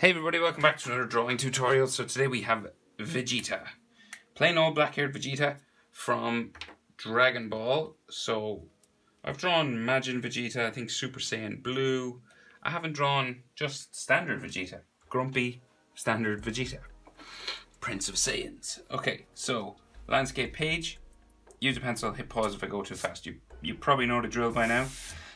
Hey everybody, welcome back to another drawing tutorial. So today we have Vegeta. Plain old black-haired Vegeta from Dragon Ball. So I've drawn Majin Vegeta, I think Super Saiyan Blue. I haven't drawn just standard Vegeta. Grumpy, standard Vegeta. Prince of Saiyans. Okay, so landscape page. Use a pencil, hit pause if I go too fast. You, you probably know the drill by now.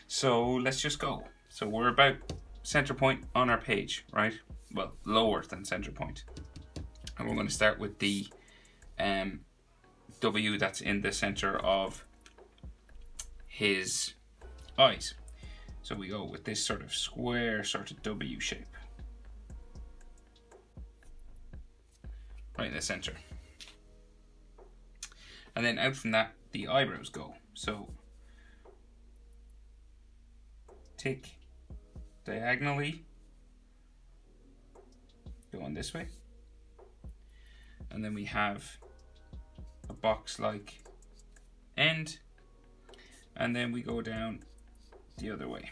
So let's just go. So we're about center point on our page, right? Well, lower than center point. And we're going to start with the um, W that's in the center of his eyes. So we go with this sort of square sort of W shape. Right in the center. And then out from that, the eyebrows go. So take diagonally going this way. And then we have a box like end. And then we go down the other way.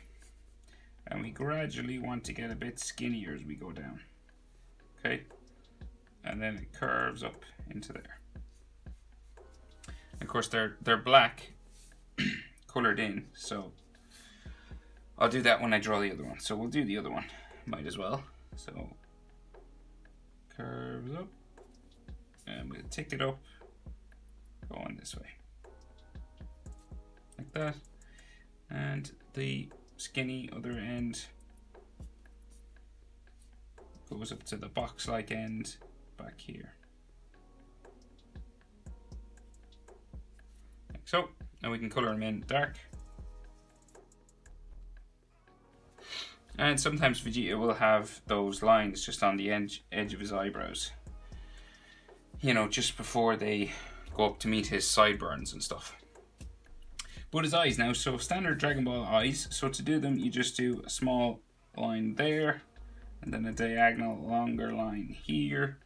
And we gradually want to get a bit skinnier as we go down. Okay? And then it curves up into there. Of course they're they're black colored in so I'll do that when I draw the other one. So we'll do the other one, might as well. So curves up, and we'll tick it up, going this way, like that. And the skinny other end goes up to the box-like end back here. Like so. Now we can color them in dark. And sometimes Vegeta will have those lines just on the edge, edge of his eyebrows. You know, just before they go up to meet his sideburns and stuff. But his eyes now, so standard Dragon Ball eyes. So to do them, you just do a small line there, and then a diagonal longer line here.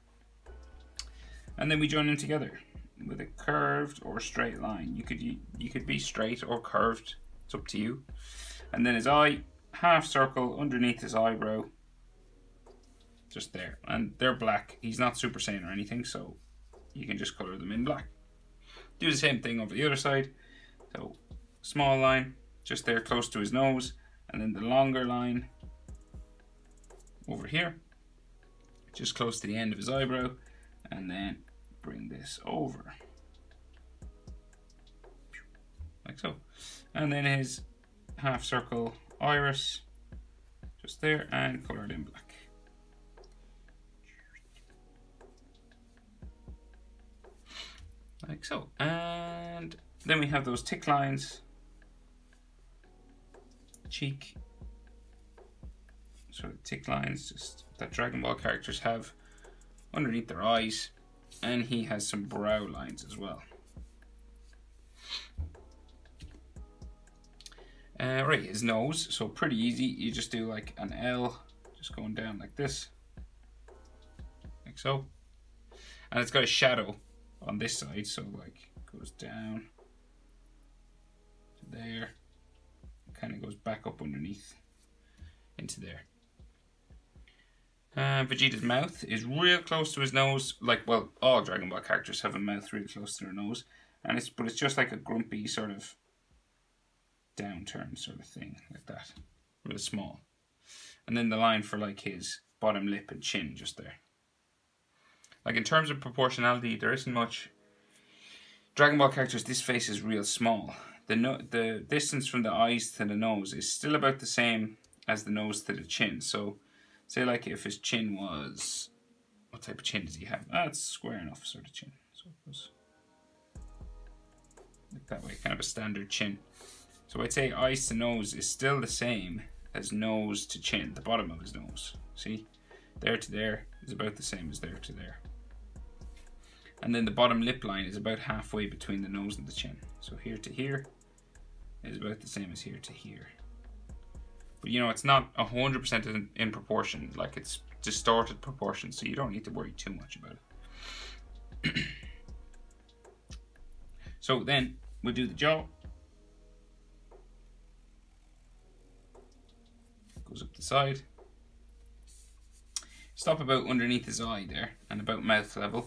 And then we join them together with a curved or straight line. You could you you could be straight or curved. It's up to you. And then his eye half circle underneath his eyebrow. Just there. And they're black. He's not Super Saiyan or anything, so you can just color them in black. Do the same thing over the other side. So, small line, just there close to his nose. And then the longer line over here, just close to the end of his eyebrow. And then bring this over. Like so. And then his half circle iris just there and color it in black. Like so. And then we have those tick lines, cheek, sort of tick lines just that Dragon Ball characters have underneath their eyes. And he has some brow lines as well. Uh, right, his nose, so pretty easy. You just do like an L, just going down like this, like so. And it's got a shadow on this side, so like goes down to there, kind of goes back up underneath into there. Uh, Vegeta's mouth is real close to his nose, like well, all Dragon Ball characters have a mouth really close to their nose, and it's but it's just like a grumpy sort of downturn sort of thing, like that, really small. And then the line for like his bottom lip and chin just there. Like in terms of proportionality, there isn't much. Dragon Ball characters, this face is real small. The no the distance from the eyes to the nose is still about the same as the nose to the chin. So, say like if his chin was, what type of chin does he have? Ah, square enough sort of chin. So it goes like that way, kind of a standard chin. So I'd say eyes to nose is still the same as nose to chin, the bottom of his nose. See? There to there is about the same as there to there. And then the bottom lip line is about halfway between the nose and the chin. So here to here is about the same as here to here. But you know, it's not 100% in, in proportion, like it's distorted proportion, so you don't need to worry too much about it. so then we'll do the jaw. Goes up the side. stop about underneath his eye there and about mouth level.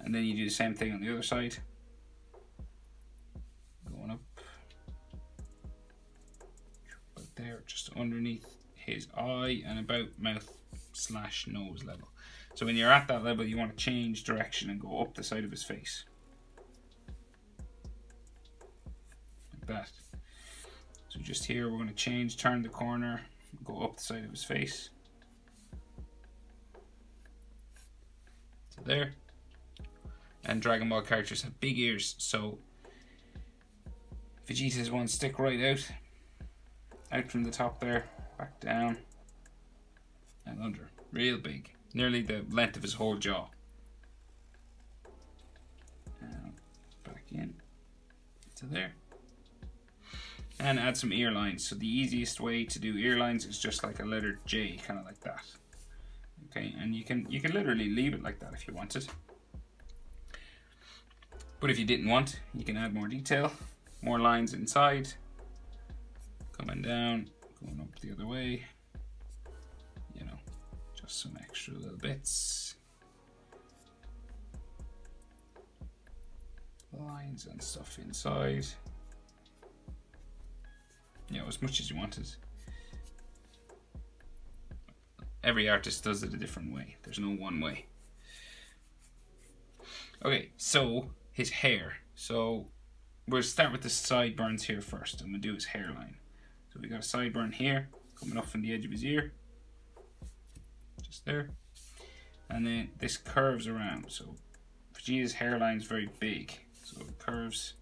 And then you do the same thing on the other side. Going up. About there, just underneath his eye and about mouth slash nose level. So when you're at that level, you want to change direction and go up the side of his face. Like that. So just here, we're going to change, turn the corner, go up the side of his face. So there. And Dragon Ball characters have big ears, so Vegeta's one stick right out, out from the top there, back down, and under. Real big. Nearly the length of his whole jaw. And back in to there. And add some ear lines. So the easiest way to do ear lines is just like a letter J, kind of like that. Okay, and you can you can literally leave it like that if you wanted. But if you didn't want, you can add more detail, more lines inside, coming down, going up the other way, you know, just some extra little bits. Lines and stuff inside. You know, as much as you wanted. Every artist does it a different way. There's no one way. Okay, so his hair. So we'll start with the sideburns here first. I'm gonna do his hairline. So we got a sideburn here, coming off from the edge of his ear. Just there. And then this curves around. So Vegeta's hairline is very big. So it curves,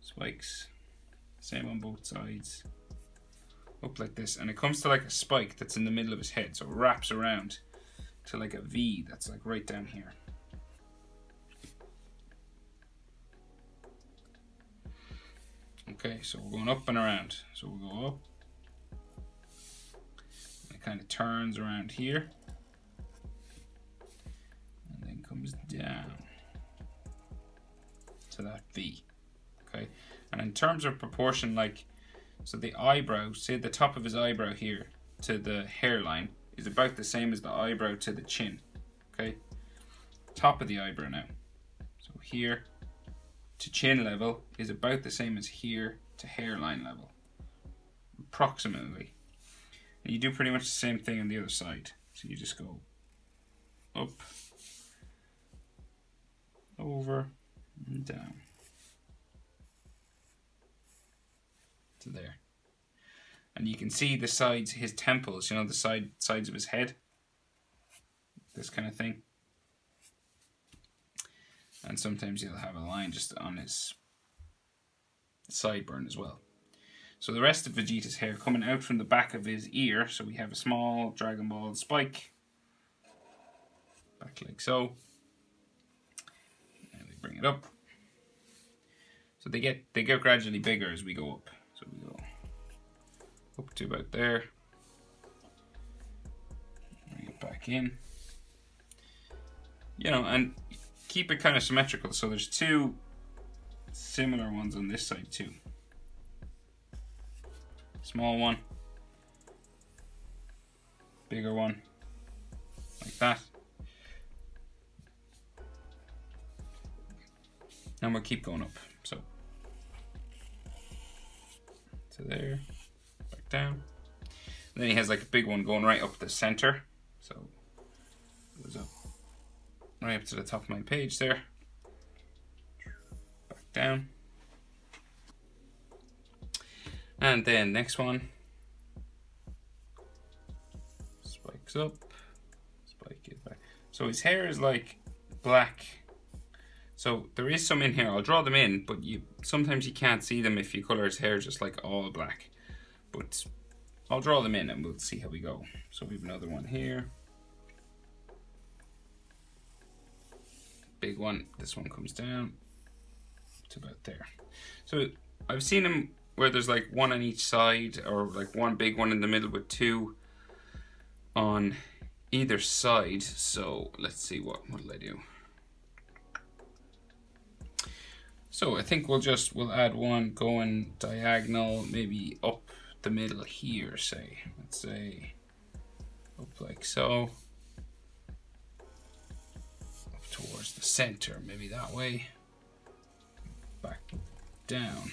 spikes, same on both sides. Up like this. And it comes to like a spike that's in the middle of his head. So it wraps around to like a V that's like right down here. Okay, so we're going up and around. So we'll go up. It kind of turns around here. And then comes down to that V. Terms of proportion, like, so the eyebrow, say the top of his eyebrow here to the hairline is about the same as the eyebrow to the chin. Okay, top of the eyebrow now. So here to chin level is about the same as here to hairline level, approximately. And you do pretty much the same thing on the other side. So you just go up, over, and down there. And you can see the sides, his temples, you know, the side sides of his head. This kind of thing and sometimes he'll have a line just on his sideburn as well. So the rest of Vegeta's hair coming out from the back of his ear, so we have a small Dragon Ball spike, back like so, and we bring it up. So they get they get gradually bigger as we go up. Up to about there, bring it back in. You know, and keep it kind of symmetrical. So there's two similar ones on this side too. Small one, bigger one, like that. And we'll keep going up. So to there, down. And then he has like a big one going right up the center. So it goes up right up to the top of my page there. Back down. And then next one. Spikes up. Spike it back. So his hair is like black. So there is some in here. I'll draw them in, but you sometimes you can't see them if you color his hair just like all black. But I'll draw them in and we'll see how we go. So we have another one here. big one. This one comes down to about there. So I've seen them where there's like one on each side or like one big one in the middle with two on either side. So let's see what what will I do. So I think we'll just we'll add one going diagonal, maybe up the middle here, say. Let's say up like so. Up towards the center, maybe that way. Back down.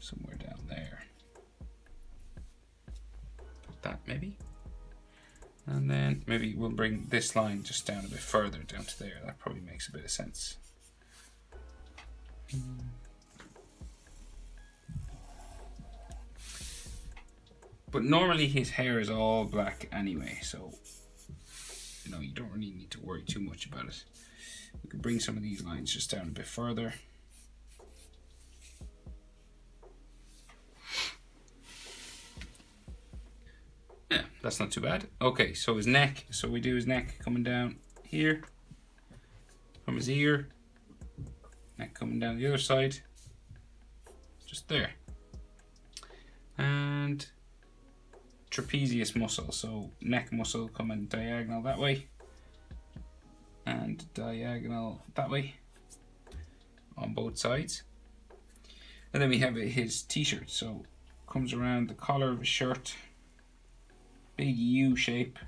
Somewhere down there. Like that maybe. And then maybe we'll bring this line just down a bit further down to there. That probably makes a bit of sense. But normally his hair is all black anyway, so you know you don't really need to worry too much about it. We can bring some of these lines just down a bit further. Yeah, that's not too bad. Okay, so his neck. So we do his neck coming down here from his ear. Neck coming down the other side. Just there. And trapezius muscle. So neck muscle coming diagonal that way. And diagonal that way. On both sides. And then we have his t-shirt. So comes around the collar of his shirt big U shape.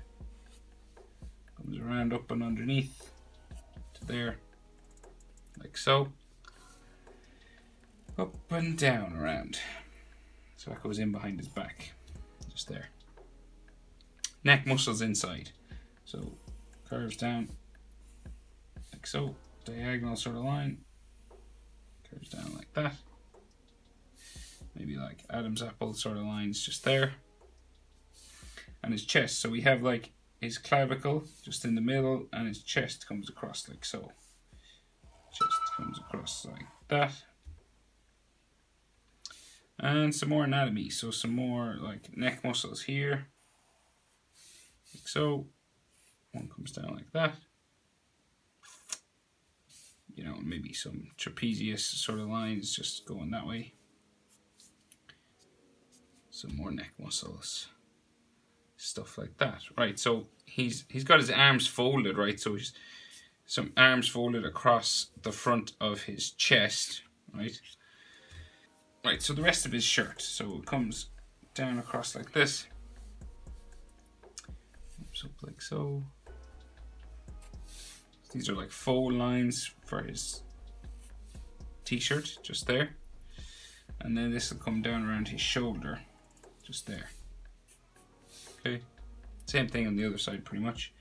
Comes around up and underneath to there, like so. Up and down around. So that goes in behind his back, just there. Neck muscles inside. So curves down like so, diagonal sort of line, curves down like that. Maybe like Adam's apple sort of lines just there and his chest. So we have like his clavicle just in the middle and his chest comes across like so. Chest comes across like that. And some more anatomy. So some more like neck muscles here. Like so. One comes down like that. You know, maybe some trapezius sort of lines just going that way. Some more neck muscles stuff like that. Right, so he's he's got his arms folded, right? So he's some arms folded across the front of his chest, right? Right, so the rest of his shirt, so it comes down across like this. Comes up like so. These are like fold lines for his t-shirt, just there. And then this will come down around his shoulder, just there. Okay, same thing on the other side pretty much.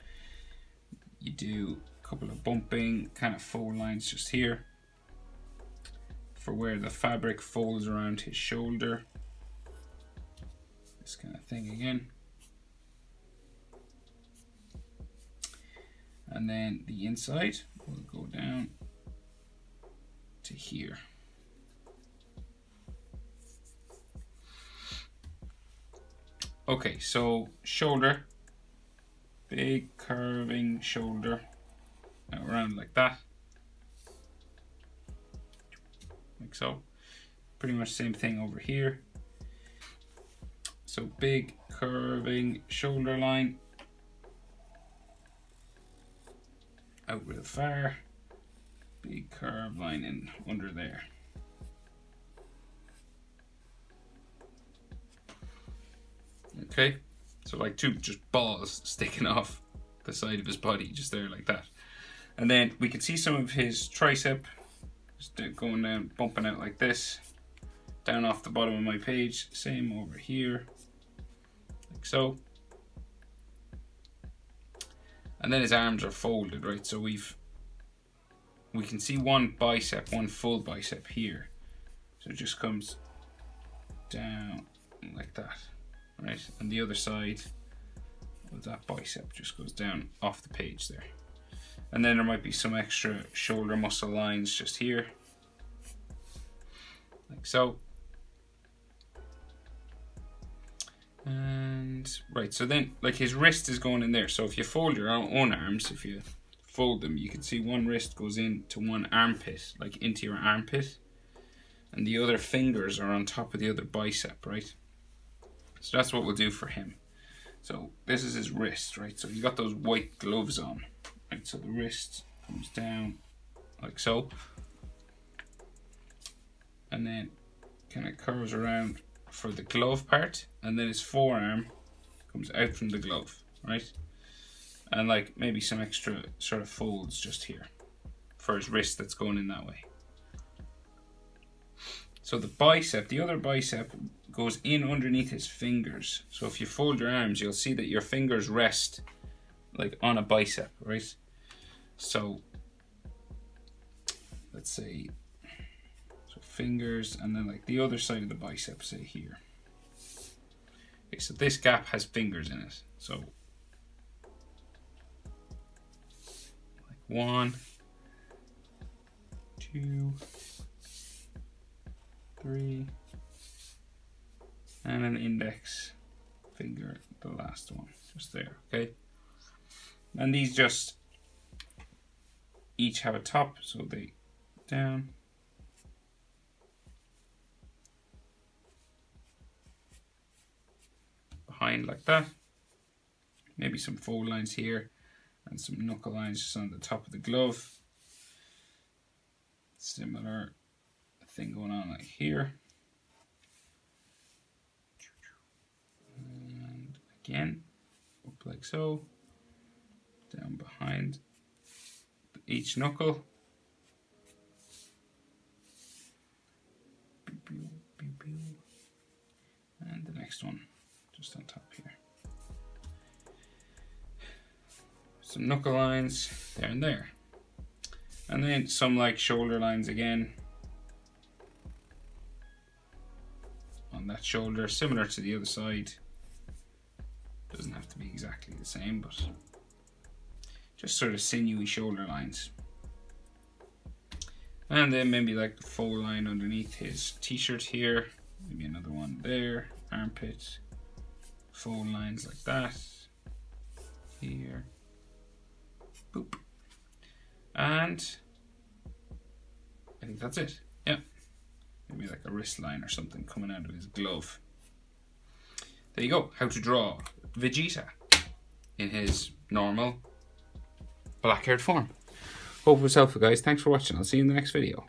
You do a couple of bumping, kind of fold lines just here for where the fabric folds around his shoulder. This kind of thing again. And then the inside will go down to here. Okay, so shoulder, big curving shoulder, around like that, like so. Pretty much same thing over here. So big curving shoulder line, out real far, big curve line in under there. Okay, so like two just balls sticking off the side of his body, just there like that. And then we can see some of his tricep just going down, bumping out like this, down off the bottom of my page. Same over here, like so. And then his arms are folded, right? So we've we can see one bicep, one full bicep here. So it just comes down like that right? And the other side of that bicep just goes down off the page there. And then there might be some extra shoulder muscle lines just here, like so. And right, so then like his wrist is going in there. So if you fold your own arms, if you fold them, you can see one wrist goes into one armpit, like into your armpit, and the other fingers are on top of the other bicep, right? So that's what we'll do for him. So this is his wrist, right? So you got those white gloves on, So the wrist comes down like so. And then kind of curves around for the glove part. And then his forearm comes out from the glove, right? And like maybe some extra sort of folds just here for his wrist that's going in that way. So the bicep, the other bicep goes in underneath his fingers. So if you fold your arms, you'll see that your fingers rest like on a bicep, right? So let's say so fingers and then like the other side of the bicep, say here. Okay, so this gap has fingers in it. So like one, two, three, and an index finger, the last one, just there, okay? And these just each have a top, so they down. Behind like that. Maybe some fold lines here and some knuckle lines just on the top of the glove. Similar thing going on like here. And again, up like so, down behind each knuckle. And the next one just on top here. Some knuckle lines there and there. And then some like shoulder lines again on that shoulder, similar to the other side. Doesn't have to be exactly the same, but just sort of sinewy shoulder lines. And then maybe like the fold line underneath his t-shirt here. Maybe another one there, armpit, fold lines like that. Here. Boop. And I think that's it. Yeah. Maybe like a wrist line or something coming out of his glove. There you go. How to draw Vegeta in his normal black haired form. Hope it was helpful, guys. Thanks for watching. I'll see you in the next video.